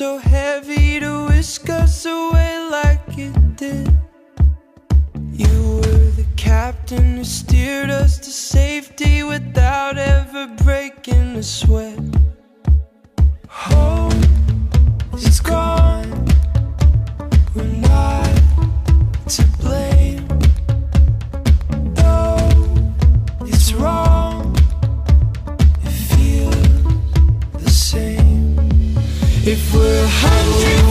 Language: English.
so heavy to whisk us away like it did. You were the captain who steered us to safety without ever breaking a sweat. If we're a hundred.